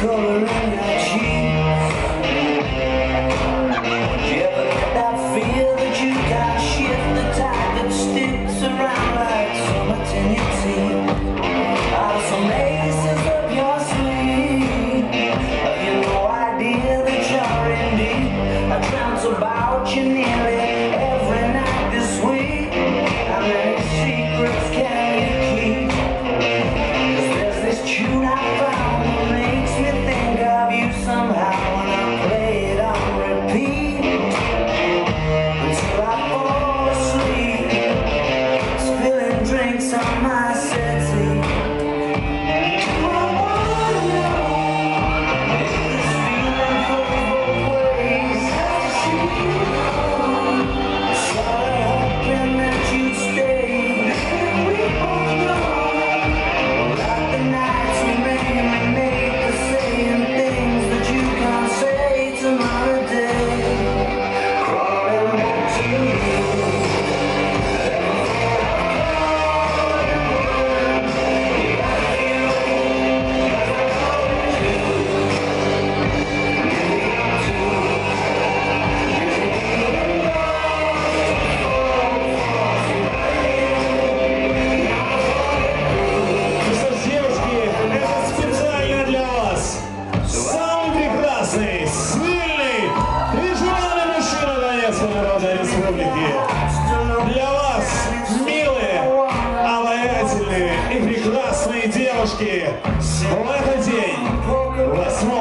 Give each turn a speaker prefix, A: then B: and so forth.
A: color in your cheeks you ever get that feel that you got shift the tide that sticks around like so in your teeth? I'm so
B: девочки,
A: в этот день, 8